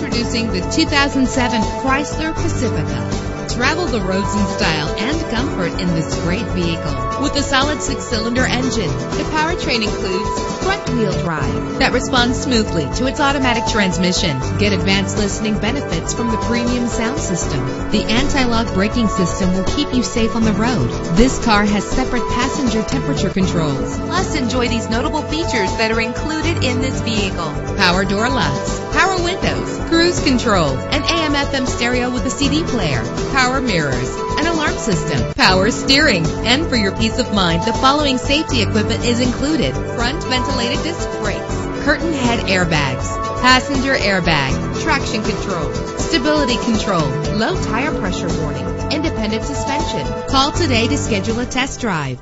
Introducing the 2007 Chrysler Pacifica. Travel the roads in style and comfort in this great vehicle. With a solid six-cylinder engine, the powertrain includes front-wheel drive that responds smoothly to its automatic transmission. Get advanced listening benefits from the premium sound system. The anti-lock braking system will keep you safe on the road. This car has separate passenger temperature controls. Plus, enjoy these notable features that are included in this vehicle. Power door locks, power windows, cruise control, an AM FM stereo with a CD player, power mirrors, an alarm system, power steering. And for your peace of mind, the following safety equipment is included. Front ventilated disc brakes, curtain head airbags, passenger airbag, traction control, stability control, low tire pressure warning, independent suspension. Call today to schedule a test drive.